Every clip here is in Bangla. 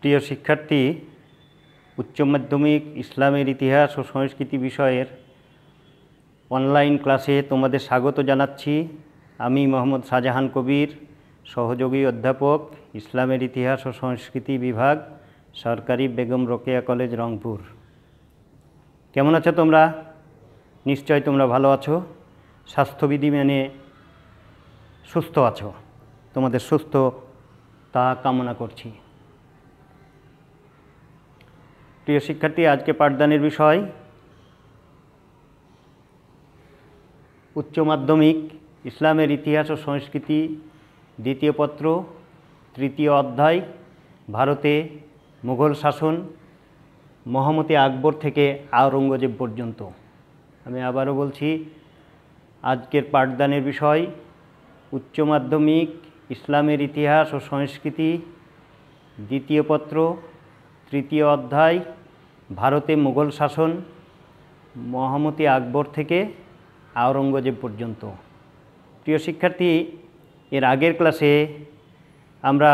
প্রিয় শিক্ষার্থী, উচ্চ মাধ্যমিক, ইসলামের ইতিহাস ও সংস্কৃতি বিষয়ের অনলাইন ক্লাসে তোমাদের স্বাগত জানাচ্ছি। আমি মোহাম্মদ শাহজাহান কবির, সহযোগী অধ্যাপক, ইসলামের ইতিহাস ও সংস্কৃতি বিভাগ, সরকারি বেগম রোকেয়া কলেজ, রংপুর। কেমন আছো তোমরা? নিশ্চয় তোমরা ভালো আছো। স্বাস্থ্যবিধি মেনে সুস্থ আছো। তোমাদের সুস্থ তা কামনা করছি। প্রিয় শিক্ষার্থী, আজকে পাঠদানের বিষয় উচ্চ মাধ্যমিক, ইসলামের ইতিহাস ও সংস্কৃতি, দ্বিতীয় পত্র, তৃতীয় অধ্যায়, ভারতে মুঘল শাসন, মহামতি আকবর থেকে আওরঙ্গজেব পর্যন্ত। আমি আবারও বলছি, আজকের পাঠদানের বিষয় উচ্চ মাধ্যমিক, ইসলামের ইতিহাস ও সংস্কৃতি, দ্বিতীয় পত্র, তৃতীয় অধ্যায় ভারতে মুঘল শাসন, মহামতি আকবর থেকে আওরঙ্গজেব পর্যন্ত। প্রিয় শিক্ষার্থী, এর আগের ক্লাসে আমরা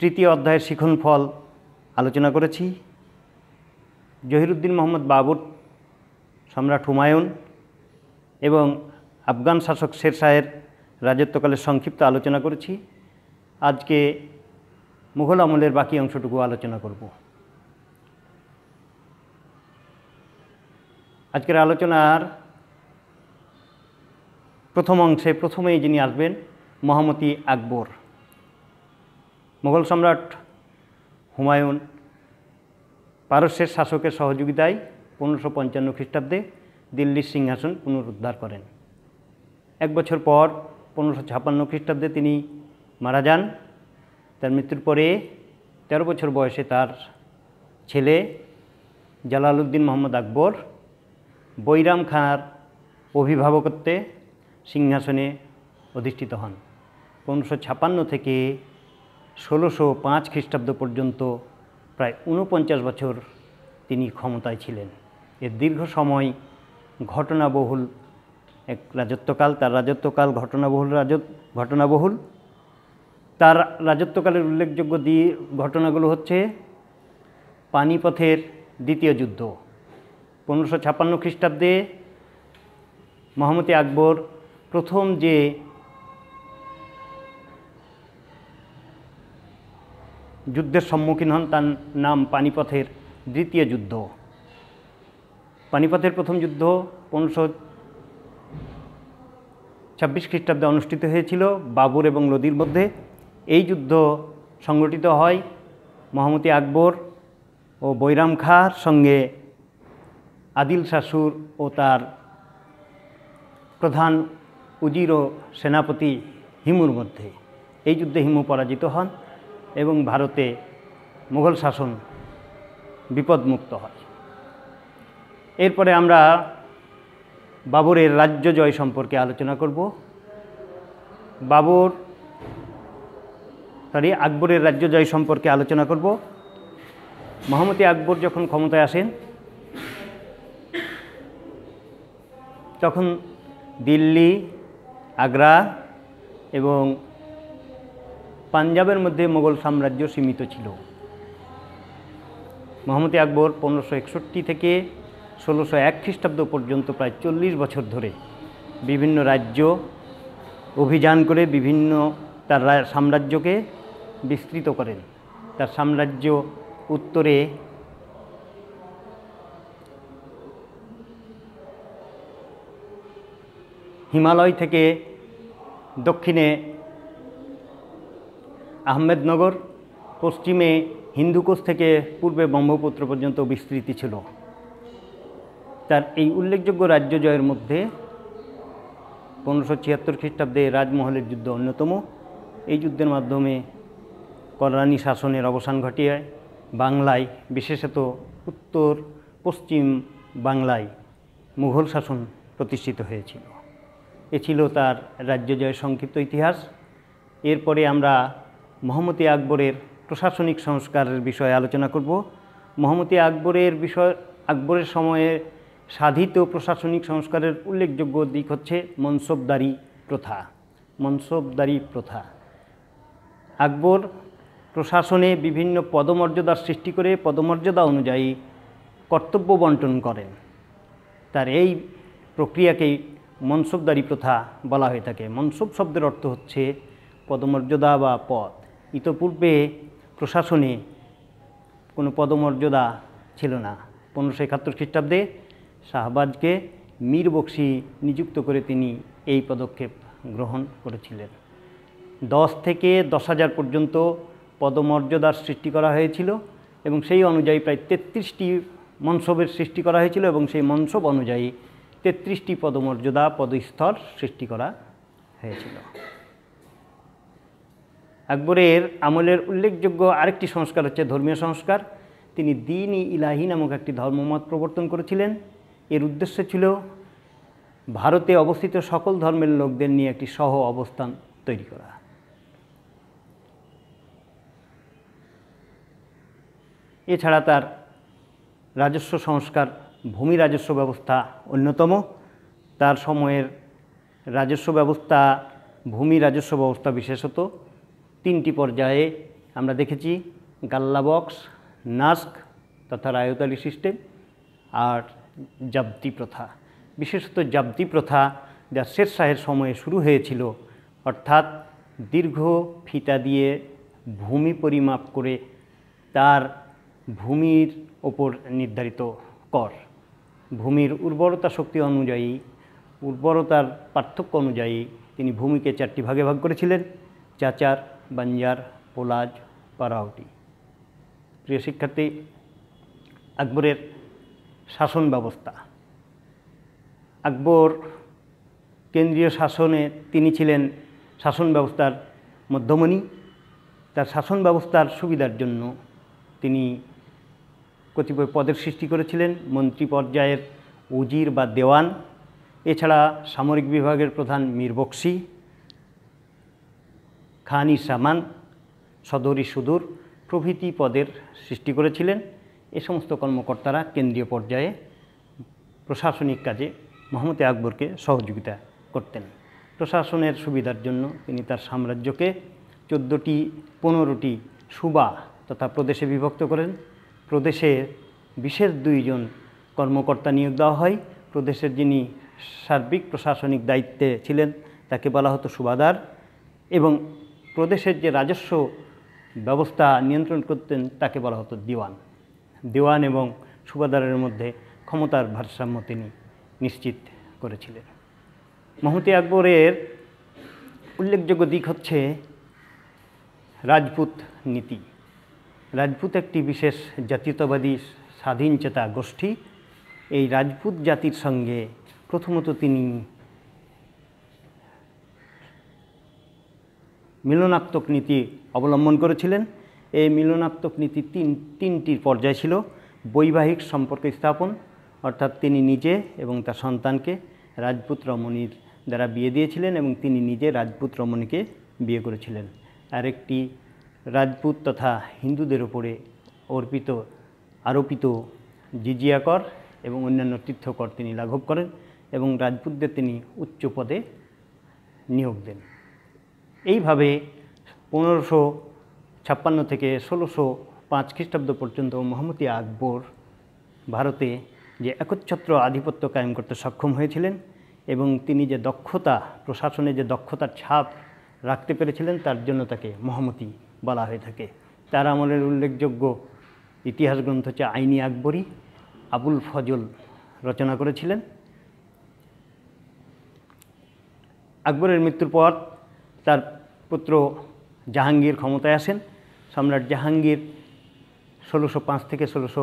তৃতীয় অধ্যায়ের শিখন ফল আলোচনা করেছি। জহিরুদ্দিন মোহাম্মদ বাবুর সম্রাট হুমায়ুন এবং আফগান শাসক শের শাহের রাজত্বকালের সংক্ষিপ্ত আলোচনা করেছি। আজকে মুঘল আমলের বাকি অংশটুকু আলোচনা করব। আজকের আলোচনার প্রথম অংশে প্রথমেই যিনি আসবেন, মহামতি আকবর। মোগল সম্রাট হুমায়ুন পারস্যের শাসকের সহযোগিতায় পনেরোশো পঞ্চান্ন খ্রিস্টাব্দে দিল্লির সিংহাসন পুনরুদ্ধার করেন। এক বছর পর পনেরোশো ছাপান্ন খ্রিস্টাব্দে তিনি মারা যান। তার মৃত্যুর পরে তেরো বছর বয়সে তার ছেলে জালালউদ্দিন মোহাম্মদ আকবর বৈরাম খাঁর অভিভাবকত্বে সিংহাসনে অধিষ্ঠিত হন। পনেরোশো ছাপান্ন থেকে ষোলোশো পাঁচ খ্রিস্টাব্দ পর্যন্ত প্রায় ঊনপঞ্চাশ বছর তিনি ক্ষমতায় ছিলেন। এর দীর্ঘ সময় ঘটনাবহুল এক রাজত্বকাল, তার রাজত্বকাল, ঘটনাবহুল রাজ ঘটনাবহুল তার রাজত্বকালের উল্লেখযোগ্য দি ঘটনাগুলো হচ্ছে পানিপথের দ্বিতীয় যুদ্ধ। পনেরোশো ছাপ্পান্ন খ্রিস্টাব্দে মহামতি আকবর প্রথম যে যুদ্ধের সম্মুখীন হন তার নাম পানিপথের দ্বিতীয় যুদ্ধ। পানিপথের প্রথম যুদ্ধ পনেরোশো ছাব্বিশ খ্রিস্টাব্দে অনুষ্ঠিত হয়েছিল বাবর এবং লোদির মধ্যে। এই যুদ্ধ সংগঠিত হয় মহামতি আকবর ও বৈরাম খাঁর সঙ্গে আদিল শাসুর ও তার প্রধান উজির ও সেনাপতি হিমুর মধ্যে। এই যুদ্ধে হিমু পরাজিত হন এবং ভারতে মুঘল শাসন বিপদমুক্ত হয়। এরপরে আমরা বাবরের রাজ্য জয় সম্পর্কে আলোচনা করব। বাবর সরি, আকবরের রাজ্য জয় সম্পর্কে আলোচনা করব। মহামতি আকবর যখন ক্ষমতায় আসেন, তখন দিল্লি, আগ্রা এবং পাঞ্জাবের মধ্যে মোগল সাম্রাজ্য সীমিত ছিল। মোহাম্মতি আকবর পনেরোশো একষট্টি থেকে ষোলোশো এক খ্রিস্টাব্দ পর্যন্ত প্রায় চল্লিশ বছর ধরে বিভিন্ন রাজ্য অভিযান করে বিভিন্ন তার সাম্রাজ্যকে বিস্তৃত করেন। তার সাম্রাজ্য উত্তরে হিমালয় থেকে দক্ষিণে আহমেদনগর, পশ্চিমে হিন্দুকোষ থেকে পূর্বে ব্রহ্মপুত্র পর্যন্ত বিস্তৃতি ছিল। তার এই উল্লেখযোগ্য রাজ্য জয়ের মধ্যে পনেরোশো ছিয়াত্তর খ্রিস্টাব্দে রাজমহলের যুদ্ধ অন্যতম। এই যুদ্ধের মাধ্যমে কল্যাণী শাসনের অবসান ঘটিয়ে বাংলায়, বিশেষত উত্তর, পশ্চিম বাংলায় মুঘল শাসন প্রতিষ্ঠিত হয়েছিল। এ ছিল তার রাজ্য জয়ের সংক্ষিপ্ত ইতিহাস। এরপরে আমরা মহমতি আকবরের প্রশাসনিক সংস্কারের বিষয়ে আলোচনা করব। মহমতি আকবরের বিষয়, আকবরের সময়ে সাধিত প্রশাসনিক সংস্কারের উল্লেখযোগ্য দিক হচ্ছে মনসবদারি প্রথা। মনসবদারি প্রথা। আকবর প্রশাসনে বিভিন্ন পদমর্যাদার সৃষ্টি করে পদমর্যাদা অনুযায়ী কর্তব্য বন্টন করেন। তার এই প্রক্রিয়াকেই মনসবদারি প্রথা বলা হয়ে থাকে। মনসব শব্দের অর্থ হচ্ছে পদমর্যাদা বা পদ ইতপূর্বে প্রশাসনে কোনো পদমর্যাদা ছিল না। পনেরোশো একাত্তর খ্রিস্টাব্দে শাহবাজকে মীর বক্সি নিযুক্ত করে তিনি এই পদক্ষেপ গ্রহণ করেছিলেন। দশ থেকে দশ হাজার পর্যন্ত পদমর্যাদার সৃষ্টি করা হয়েছিল এবং সেই অনুযায়ী প্রায় তেত্রিশটি মনসবের সৃষ্টি করা হয়েছিল এবং সেই মনসব অনুযায়ী তেত্রিশটি পদমর্যাদা পদস্তর সৃষ্টি করা হয়েছিল। আকবরের আমলের উল্লেখযোগ্য আরেকটি সংস্কার হচ্ছে ধর্মীয় সংস্কার। তিনি দিন ইলাহি নামক একটি ধর্মমত প্রবর্তন করেছিলেন। এর উদ্দেশ্য ছিল ভারতে অবস্থিত সকল ধর্মের লোকদের নিয়ে একটি সহ অবস্থান তৈরি করা। এছাড়া তার রাজস্ব সংস্কার, ভূমি রাজস্ব ব্যবস্থা অন্যতম। তার সময়ের রাজস্ব ব্যবস্থা, ভূমি রাজস্ব ব্যবস্থা বিশেষত। তিনটি পর্যায়ে আমরা দেখেছি গাল্লা বক্স, নাস্ক তথা রায়তালি সিস্টেম আর জাবতি প্রথা। বিশেষত জাবতি প্রথা যা শের শাহের সময়ে শুরু হয়েছিল, অর্থাৎ দীর্ঘ ফিতা দিয়ে ভূমি পরিমাপ করে তার ভূমির ওপর নির্ধারিত কর। ভূমির উর্বরতা শক্তি অনুযায়ী, উর্বরতার পার্থক্য অনুযায়ী তিনি ভূমিকে চারটি ভাগে ভাগ করেছিলেন, চাচার, বাঞ্জার, পোলাজ পারাউটি প্রিয় শিক্ষার্থী, আকবরের শাসন ব্যবস্থা। আকবর কেন্দ্রীয় শাসনে তিনি ছিলেন শাসন ব্যবস্থার মধ্যমণি। তার শাসন ব্যবস্থার সুবিধার জন্য তিনি কতিপয় পদের সৃষ্টি করেছিলেন, মন্ত্রী পর্যায়ের উজির বা দেওয়ান, এছাড়া সামরিক বিভাগের প্রধান মীর বক্সি খানি সামান সদরি সুদূর প্রভৃতি পদের সৃষ্টি করেছিলেন। এ সমস্ত কর্মকর্তারা কেন্দ্রীয় পর্যায়ে প্রশাসনিক কাজে মোহাম্মদ আকবরকে সহযোগিতা করতেন। প্রশাসনের সুবিধার জন্য তিনি তার সাম্রাজ্যকে চোদ্দোটি, পনেরোটি সুবা তথা প্রদেশে বিভক্ত করেন। প্রদেশে বিশেষ দুইজন কর্মকর্তা নিয়োগ দেওয়া হয়। প্রদেশের যিনি সার্বিক প্রশাসনিক দায়িত্বে ছিলেন, তাকে বলা হতো সুবাদার এবং প্রদেশের যে রাজস্ব ব্যবস্থা নিয়ন্ত্রণ করতেন, তাকে বলা হতো দিওয়ান। দিওয়ান এবং সুবাদারের মধ্যে ক্ষমতার ভারসাম্য তিনি নিশ্চিত করেছিলেন। মহমতি আকবরের উল্লেখযোগ্য দিক হচ্ছে রাজপুত নীতি। রাজপুত একটি বিশেষ জাতীয়তাবাদী স্বাধীন চেতা গোষ্ঠী। এই রাজপুত জাতির সঙ্গে প্রথমত তিনি মিলনাত্মক নীতি অবলম্বন করেছিলেন। এই মিলনাত্মক নীতি তিন, তিনটির পর্যায় ছিল। বৈবাহিক সম্পর্ক স্থাপন, অর্থাৎ তিনি নিজে এবং তার সন্তানকে রাজপুত রমণীর দ্বারা বিয়ে দিয়েছিলেন এবং তিনি নিজে রাজপুত রমণীকে বিয়ে করেছিলেন। আরেকটি রাজপুত তথা হিন্দুদের উপরে অর্পিত, আরোপিত জিজিয়া কর এবং অন্যান্য তীর্থকর তিনি লাঘব করেন এবং রাজপুতদের তিনি উচ্চ পদে নিয়োগ দেন। এইভাবে পনেরোশো ছাপ্পান্ন থেকে ষোলোশো পাঁচ খ্রিস্টাব্দ পর্যন্ত মোহাম্মদী আকবর ভারতে যে একচ্ছত্র আধিপত্য কায়েম করতে সক্ষম হয়েছিলেন এবং তিনি যে দক্ষতা, প্রশাসনে যে দক্ষতার ছাপ রাখতে পেরেছিলেন, তার জন্য তাকে মহামতি বলা হয়ে থাকে। তার আমলের উল্লেখযোগ্য ইতিহাস গ্রন্থ হচ্ছে আইনি আকবরী। আবুল ফজল রচনা করেছিলেন। আকবরের মৃত্যুর পর তার পুত্র জাহাঙ্গীর ক্ষমতায় আসেন। সম্রাট জাহাঙ্গীর ষোলোশো পাঁচ থেকে ষোলোশো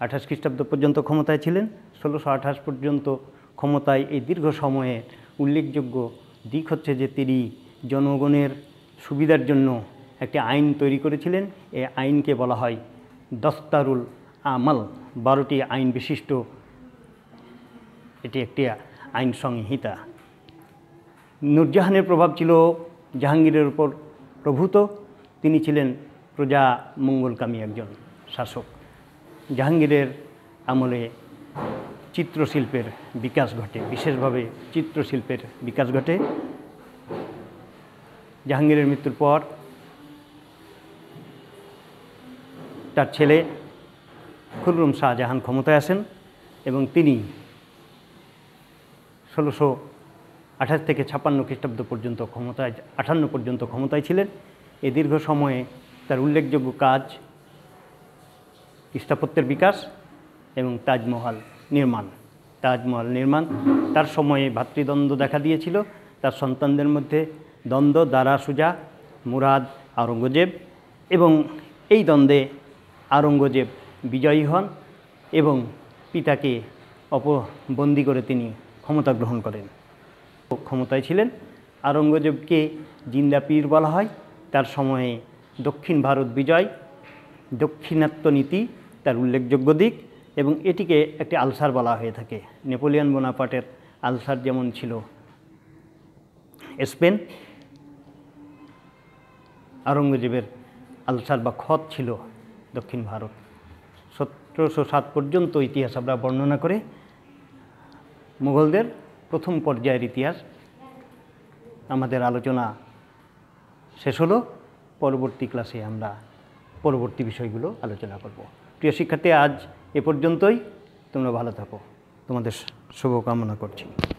আঠাশ খ্রিস্টাব্দ পর্যন্ত ক্ষমতায় ছিলেন। ষোলোশো আঠাশ পর্যন্ত ক্ষমতায় এই দীর্ঘ সময়ে উল্লেখযোগ্য দিক হচ্ছে যে তিনি জনগণের সুবিধার জন্য একটি আইন তৈরি করেছিলেন। এই আইনকে বলা হয় দস্তারুল আমাল। বারোটি আইন বিশিষ্ট। এটি একটি আইন সংহিতা। নূরজাহানের প্রভাব ছিল জাহাঙ্গীরের উপর প্রভূত। তিনি ছিলেন প্রজা মঙ্গলকামী একজন শাসক। জাহাঙ্গীরের আমলে চিত্রশিল্পের বিকাশ ঘটে। বিশেষভাবে চিত্রশিল্পের বিকাশ ঘটে। জাহাঙ্গীরের মৃত্যুর পর তার ছেলে খুররুম শাহজাহান ক্ষমতায় আসেন এবং তিনি ষোলোশো আঠাশ থেকে ছাপ্পান্ন খ্রিস্টাব্দ পর্যন্ত ক্ষমতায়, আঠান্ন পর্যন্ত ক্ষমতায় ছিলেন। এ দীর্ঘ সময়ে তার উল্লেখযোগ্য কাজ স্থাপত্যের বিকাশ এবং তাজমহল নির্মাণ। তাজমহল নির্মাণ, তার সময়ে ভাতৃদ্বন্দ্ব দেখা দিয়েছিল। তার সন্তানদের মধ্যে দ্বন্দ্ব দারা সুজা মুরাদ, আওরঙ্গজেব এবং এই দ্বন্দ্বে আওরঙ্গজেব বিজয়ী হন এবং পিতাকে অপবন্দি করে তিনি ক্ষমতা গ্রহণ করেন। ক্ষমতায় ছিলেন। আওরঙ্গজেবকে জিন্দা পীর বলা হয়। তার সময়ে দক্ষিণ ভারত বিজয়, দক্ষিণাত্য নীতি তার উল্লেখযোগ্য দিক এবং এটিকে একটি আলসার বলা হয়ে থাকে। নেপোলিয়ন বোনাপাটের আলসার যেমন ছিল স্পেন, আওরঙ্গজেবের আলসার বা খত ছিল দক্ষিণ ভারত। সতেরোশো সাত পর্যন্ত ইতিহাস আমরা বর্ণনা করে মুঘলদের প্রথম পর্যায়ের ইতিহাস। আমাদের আলোচনা শেষ হলো। পরবর্তী ক্লাসে আমরা পরবর্তী বিষয়গুলো আলোচনা করব। প্রিয় শিক্ষার্থী, আজ এ পর্যন্তই। তোমরা ভালো থাকো। তোমাদের শুভকামনা করছি।